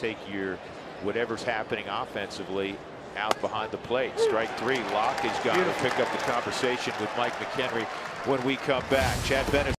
take your whatever's happening offensively out behind the plate. Strike three. Locke is going to pick up the conversation with Mike McKenry when we come back. Chad Bettis.